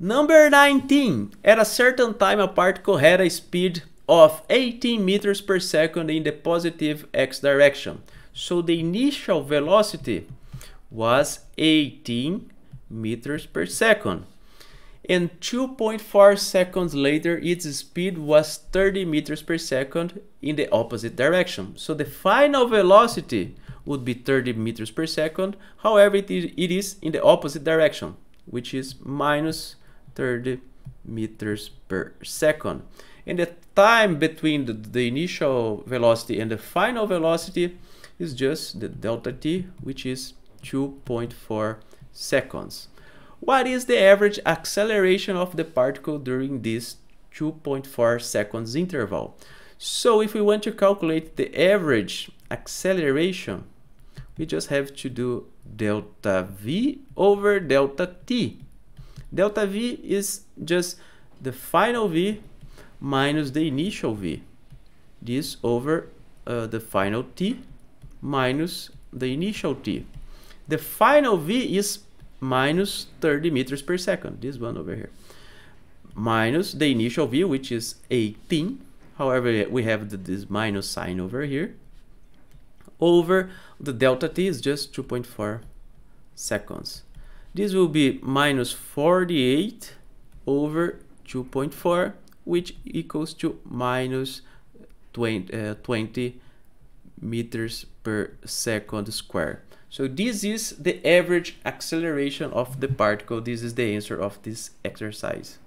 Number 19. At a certain time, a particle had a speed of 18 meters per second in the positive x direction. So the initial velocity was 18 meters per second. And 2.4 seconds later, its speed was 30 meters per second in the opposite direction. So the final velocity would be 30 meters per second. However, it is in the opposite direction, which is minus 30 meters per second. And the time between the, the initial velocity and the final velocity is just the delta t, which is 2.4 seconds. What is the average acceleration of the particle during this 2.4 seconds interval? So if we want to calculate the average acceleration, we just have to do delta v over delta t. Delta V is just the final V minus the initial V. This over uh, the final T minus the initial T. The final V is minus 30 meters per second, this one over here. Minus the initial V, which is 18. However, we have the, this minus sign over here. Over the delta T is just 2.4 seconds. This will be minus 48 over 2.4, which equals to minus 20, uh, 20 meters per second square. So this is the average acceleration of the particle. This is the answer of this exercise.